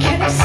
can I